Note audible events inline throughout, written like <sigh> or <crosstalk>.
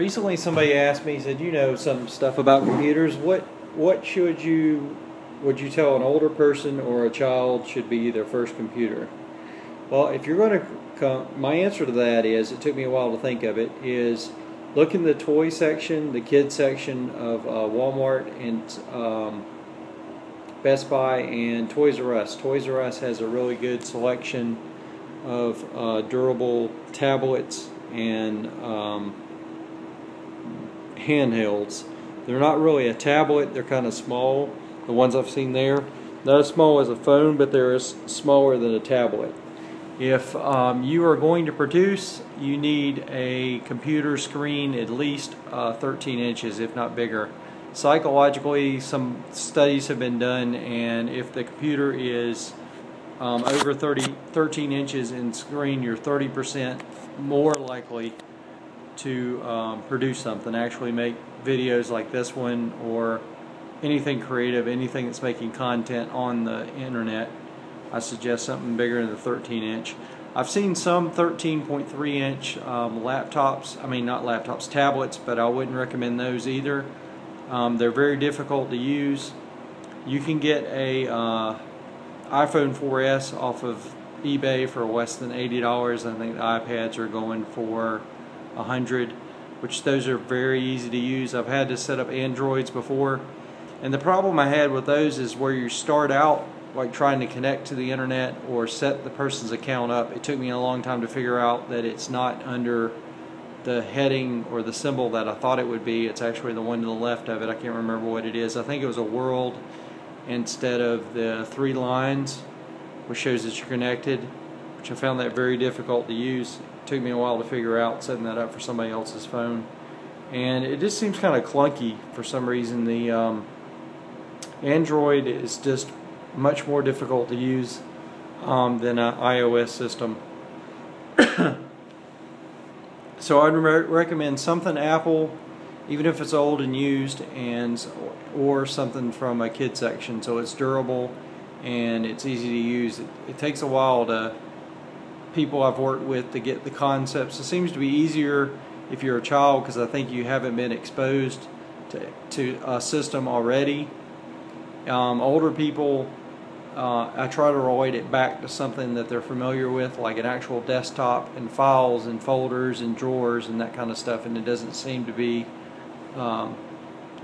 Recently, somebody asked me, said, "You know some stuff about computers. What what should you would you tell an older person or a child should be their first computer?" Well, if you're going to come, my answer to that is it took me a while to think of it. Is look in the toy section, the kid section of uh, Walmart and um, Best Buy and Toys R Us. Toys R Us has a really good selection of uh, durable tablets and um, handhelds. They're not really a tablet, they're kind of small. The ones I've seen there, not as small as a phone, but they're smaller than a tablet. If um, you are going to produce, you need a computer screen at least uh, 13 inches, if not bigger. Psychologically, some studies have been done, and if the computer is um, over 30, 13 inches in screen, you're 30% more likely to um, produce something, actually make videos like this one or anything creative, anything that's making content on the internet. I suggest something bigger than the 13 inch. I've seen some 13.3 inch um, laptops, I mean not laptops, tablets, but I wouldn't recommend those either. Um, they're very difficult to use. You can get a uh, iPhone 4S off of eBay for less than $80. I think the iPads are going for 100 which those are very easy to use. I've had to set up Androids before and the problem I had with those is where you start out like trying to connect to the internet or set the person's account up. It took me a long time to figure out that it's not under the heading or the symbol that I thought it would be. It's actually the one to the left of it. I can't remember what it is. I think it was a world instead of the three lines, which shows that you're connected, which I found that very difficult to use. Took me a while to figure out setting that up for somebody else's phone. And it just seems kind of clunky for some reason. The um, Android is just much more difficult to use um, than an iOS system. <coughs> so I'd re recommend something Apple, even if it's old and used, and or something from a kid section, so it's durable and it's easy to use. It, it takes a while to people I've worked with to get the concepts. It seems to be easier if you're a child because I think you haven't been exposed to to a system already. Um, older people uh, I try to relate it back to something that they're familiar with, like an actual desktop and files and folders and drawers and that kind of stuff, and it doesn't seem to be um,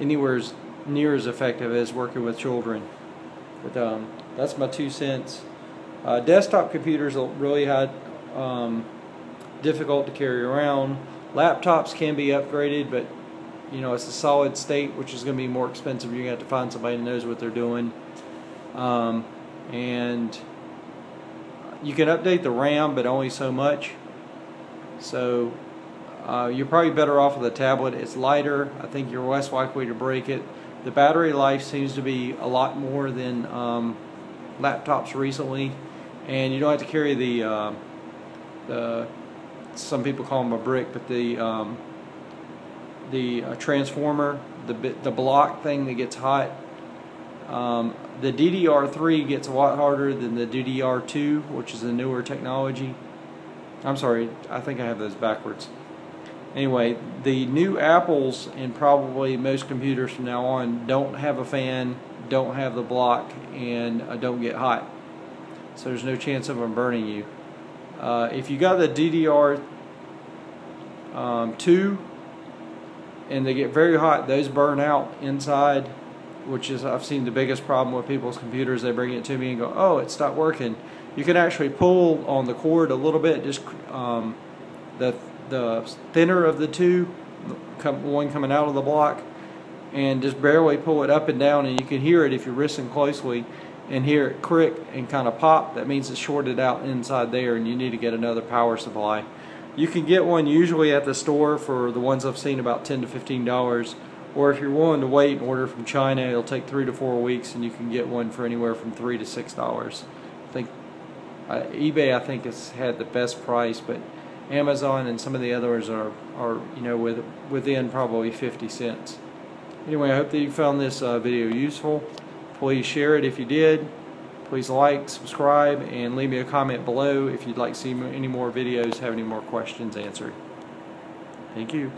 anywhere near as effective as working with children. But um, that's my two cents. Uh, desktop computers are really hard, um, difficult to carry around. Laptops can be upgraded, but you know it's a solid state, which is going to be more expensive. You're going to have to find somebody who knows what they're doing. Um, and you can update the RAM but only so much so uh, you're probably better off with a tablet it's lighter I think you're less likely to break it the battery life seems to be a lot more than um, laptops recently and you don't have to carry the uh, the some people call them a brick but the um, the uh, transformer the the block thing that gets hot um, the DDR3 gets a lot harder than the DDR2, which is a newer technology. I'm sorry, I think I have those backwards. Anyway, the new Apples and probably most computers from now on don't have a fan, don't have the block, and uh, don't get hot. So there's no chance of them burning you. Uh, if you got the DDR2 um, and they get very hot, those burn out inside which is I've seen the biggest problem with people's computers. They bring it to me and go, "Oh, it stopped working." You can actually pull on the cord a little bit, just um, the the thinner of the two, one coming out of the block, and just barely pull it up and down, and you can hear it if you're listening closely, and hear it crick and kind of pop. That means it's shorted out inside there, and you need to get another power supply. You can get one usually at the store for the ones I've seen about ten to fifteen dollars or if you're willing to wait and order from China, it'll take three to four weeks, and you can get one for anywhere from three to six dollars. I think uh, eBay, I think, has had the best price, but Amazon and some of the others are, are you know, with, within probably 50 cents. Anyway, I hope that you found this uh, video useful. Please share it if you did. Please like, subscribe, and leave me a comment below if you'd like to see any more videos, have any more questions answered. Thank you.